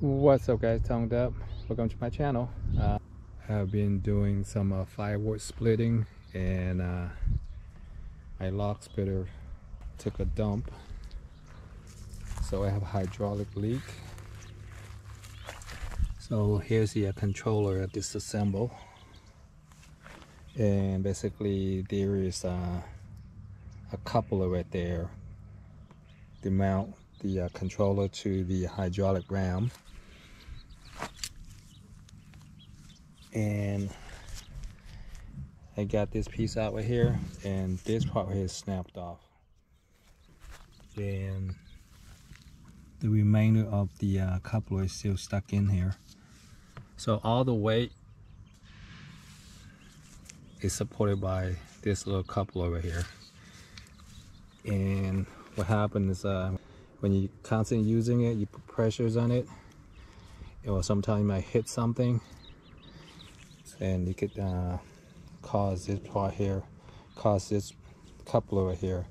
What's up guys, Tone Dubb. Welcome to my channel. Uh, I've been doing some uh, firewood splitting and uh, my log splitter took a dump. So I have a hydraulic leak. So here's the uh, controller disassemble. And basically there is uh, a coupler right there the mount the uh, controller to the hydraulic ram. And I got this piece out right here and this part right here is snapped off. And the remainder of the uh, coupler is still stuck in here. So all the weight is supported by this little coupler over here. And what happens is uh, when you constantly using it you put pressures on it or sometimes you might hit something and you could uh, cause this part here cause this coupler here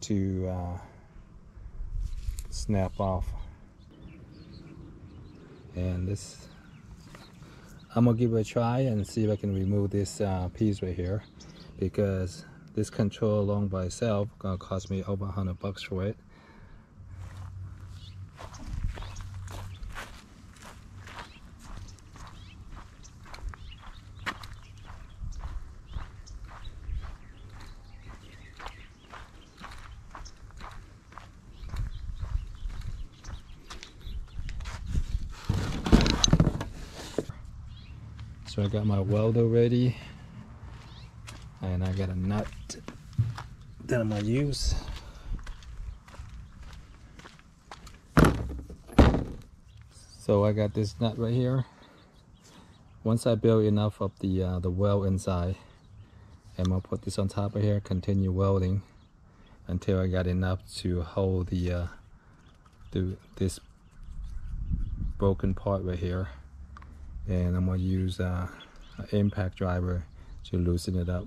to uh, snap off. And this I'm gonna give it a try and see if I can remove this uh, piece right here because this control alone by itself gonna cost me over 100 bucks for it So I got my welder ready and I got a nut that I'm gonna use. So I got this nut right here. Once I build enough of the uh, the weld inside, I'm gonna put this on top of here, continue welding until I got enough to hold the, uh, the this broken part right here and I'm gonna use uh, an impact driver to loosen it up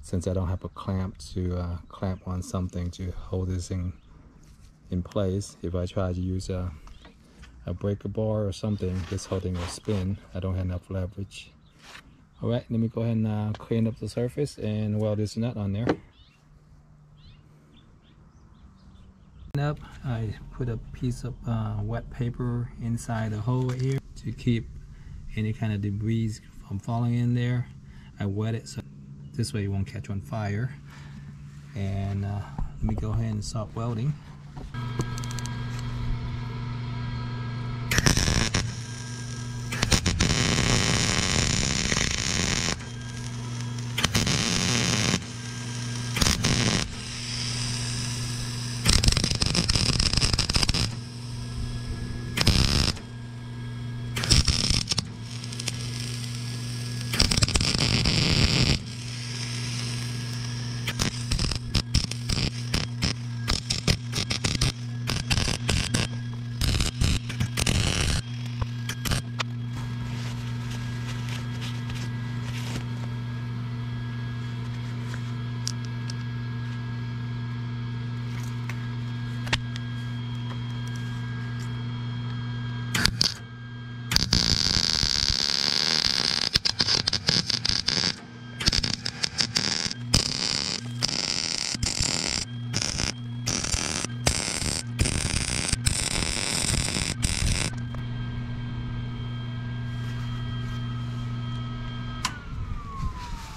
since I don't have a clamp to uh, clamp on something to hold this thing in place. If I try to use a, a breaker bar or something this whole thing will spin. I don't have enough leverage. Alright let me go ahead and uh, clean up the surface and weld this nut on there. Up I put a piece of uh, wet paper inside the hole here to keep any kind of debris from falling in there. I wet it so this way it won't catch on fire. And uh, let me go ahead and start welding.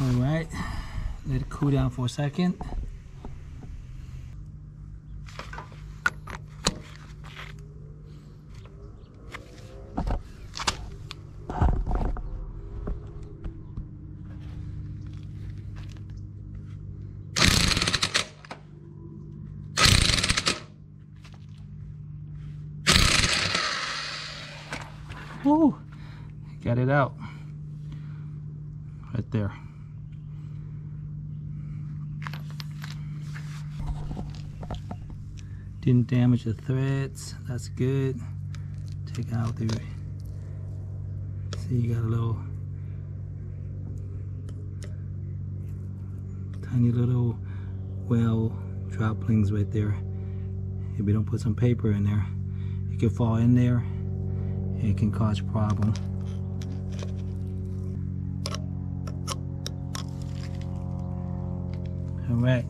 All right, let it cool down for a second. Woo! Got it out. Right there. Didn't damage the threads. That's good. Take out the. See, you got a little tiny little well droplings right there. If we don't put some paper in there, it could fall in there it can cause a problem. Alright,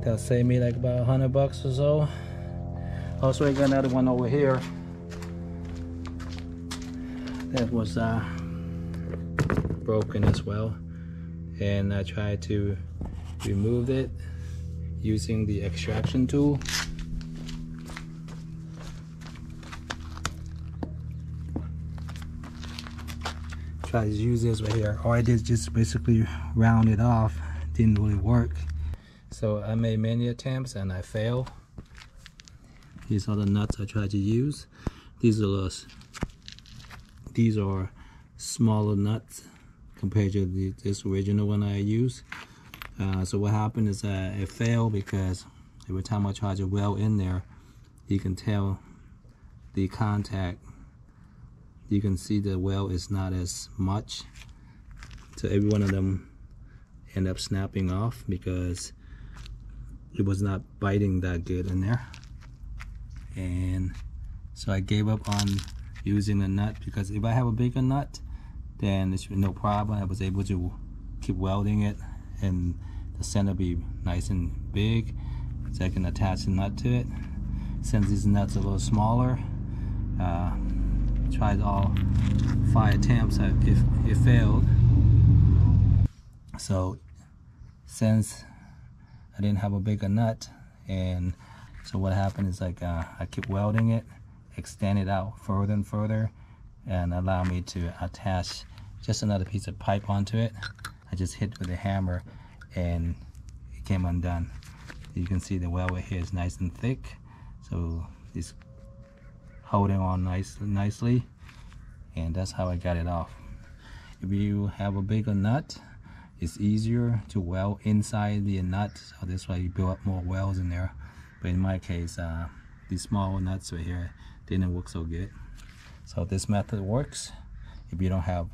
that'll save me like about a hundred bucks or so. Also, I got another one over here that was uh, broken as well, and I tried to remove it using the extraction tool. Try to use this right here. All I did is just basically round it off. Didn't really work. So I made many attempts and I failed. These are the nuts I tried to use. These are the, these are smaller nuts compared to the, this original one I used. Uh, so what happened is that it failed because every time I tried to weld in there, you can tell the contact you can see the weld is not as much so every one of them end up snapping off because it was not biting that good in there. And so I gave up on using a nut because if I have a bigger nut then it's no problem. I was able to keep welding it and the center be nice and big so I can attach the nut to it. Since these nuts are a little smaller uh, tried all five attempts. If it failed. So since I didn't have a bigger nut and so what happened is like uh, I keep welding it extend it out further and further and allow me to attach just another piece of pipe onto it. I just hit with a hammer and it came undone. You can see the weld here is nice and thick so it's holding on nice, nicely and that's how I got it off. If you have a bigger nut it's easier to weld inside the nut so that's why you build up more welds in there. But in my case uh, these small nuts right here didn't work so good. So this method works if you don't have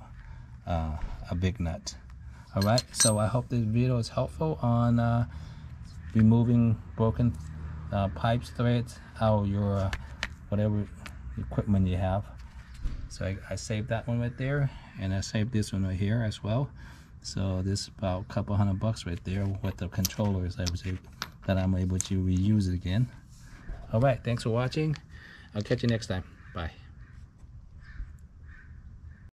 uh, a big nut. Alright so I hope this video is helpful on uh, removing broken uh, pipes threads out of your uh, whatever equipment you have. So I, I, saved that one right there and I saved this one right here as well so this is about a couple hundred bucks right there with the controllers I was able, that I'm able to reuse again. All right thanks for watching. I'll catch you next time. Bye